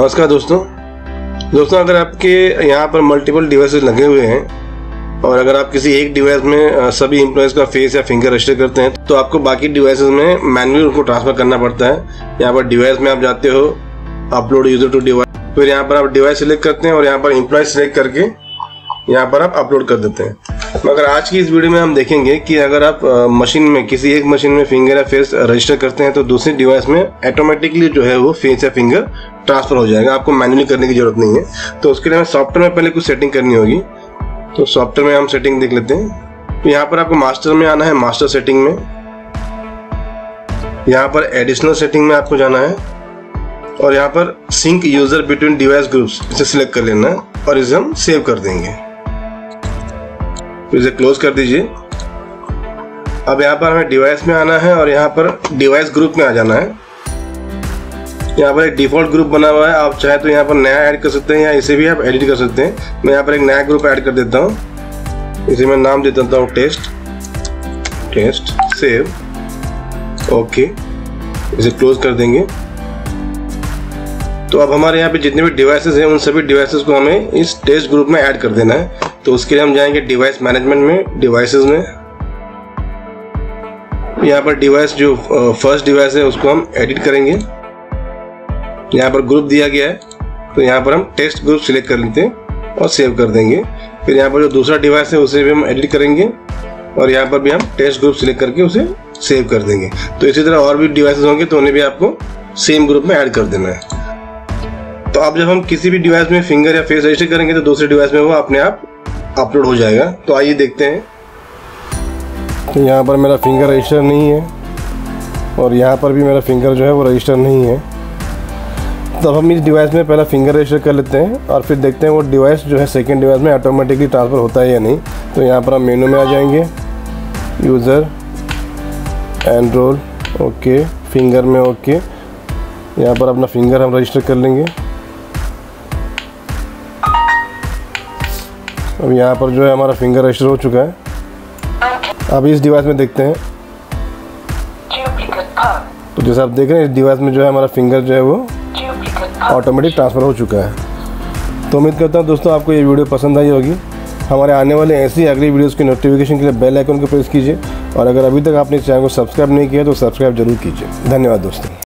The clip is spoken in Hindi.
नमस्कार दोस्तों। दोस्तों, अगर आपके यहाँ पर मल्टीपल डिवाइसेस लगे हुए हैं, और अगर आप किसी एक डिवाइस में सभी इम्प्लॉयज़ का फेस या फिंगर रजिस्टर करते हैं तो आपको बाकी डिवाइसेस में मैनुअली उनको ट्रांसफ़र करना पड़ता है। यहाँ पर डिवाइस में आप जाते हो अपलोड यूज़र टू डिवाइस फिर यहाँ पर आप डिवाइस सिलेक्ट करते हैं और यहाँ पर इम्प्लॉय सिलेक्ट करके यहाँ पर आप अपलोड कर देते हैं। मगर आज की इस वीडियो में हम देखेंगे कि अगर आप मशीन में, किसी एक मशीन में फिंगर या फेस रजिस्टर करते हैं तो दूसरी डिवाइस में ऑटोमेटिकली जो है वो फेस या फिंगर ट्रांसफ़र हो जाएगा। आपको मैनुअली करने की ज़रूरत नहीं है। तो उसके लिए हमें सॉफ्टवेयर में पहले कुछ सेटिंग करनी होगी। तो सॉफ्टवेयर में हम सेटिंग देख लेते हैं। तो यहाँ पर आपको मास्टर में आना है मास्टर सेटिंग में। यहाँ पर एडिशनल सेटिंग में आपको जाना है। और यहाँ पर sync user between device groups इसे सिलेक्ट कर लेना है और इसे हम सेव कर देंगे। तो इसे क्लोज कर दीजिए। अब यहाँ पर हमें डिवाइस में आना है और यहाँ पर डिवाइस ग्रुप में आ जाना है। यहाँ पर एक डिफ़ॉल्ट ग्रुप बना हुआ है। आप चाहे तो यहाँ पर नया ऐड कर सकते हैं या इसे भी आप एडिट कर सकते हैं। मैं यहाँ पर एक नया ग्रुप ऐड कर देता हूँ। इसे मैं नाम दे देता हूँ टेस्ट टेस्ट सेव ओके इसे क्लोज कर देंगे। तो अब हमारे यहाँ पे जितने भी डिवाइसेस हैं, उन सभी डिवाइसेस को हमें इस टेस्ट ग्रुप में ऐड कर देना है। तो उसके लिए हम जाएँगे डिवाइस मैनेजमेंट में डिवाइसेस में। यहाँ पर डिवाइस जो फ़र्स्ट डिवाइस है, उसको हम एडिट करेंगे। यहाँ पर ग्रुप दिया गया है। तो यहाँ पर हम टेस्ट ग्रुप सिलेक्ट कर लेते हैं और सेव कर देंगे। फिर यहाँ पर जो दूसरा डिवाइस है, उसे भी हम एडिट करेंगे और यहाँ पर भी हम टेस्ट ग्रुप सिलेक्ट करके उसे सेव कर देंगे। तो इसी तरह और भी डिवाइसेस होंगे तो उन्हें भी आपको सेम ग्रुप में ऐड कर देना है। तो अब जब हम किसी भी डिवाइस में फिंगर या फेस रजिस्टर करेंगे तो दूसरे डिवाइस में वो अपने आप अपलोड हो जाएगा। तो आइए देखते हैं। तो यहाँ पर मेरा फिंगर रजिस्टर नहीं है और यहाँ पर भी मेरा फिंगर जो है वो रजिस्टर नहीं है। तो अब हम इस डिवाइस में पहला फिंगर रजिस्टर कर लेते हैं और फिर देखते हैं वो डिवाइस जो है सेकेंड डिवाइस में ऑटोमेटिकली ट्रांसफ़र होता है या नहीं। तो यहाँ पर हम मेनू में आ जाएँगे। यूज़र एंड्रोल ओके फिंगर में ओके यहाँ पर अपना फिंगर हम रजिस्टर कर लेंगे। अब यहाँ पर जो है हमारा फिंगर रजिस्टर हो चुका है। अब इस डिवाइस में देखते हैं। तो जैसे आप देख रहे हैं, इस डिवाइस में जो है हमारा फिंगर जो है वो ऑटोमेटिक ट्रांसफ़र हो चुका है। तो उम्मीद करता हूँ दोस्तों आपको ये वीडियो पसंद आई होगी। हमारे आने वाले ऐसी अगली वीडियोस की नोटिफिकेशन के लिए बेल आइकन को प्रेस कीजिए। और अगर अभी तक आपने चैनल को सब्सक्राइब नहीं किया तो सब्सक्राइब ज़रूर कीजिए। धन्यवाद दोस्तों।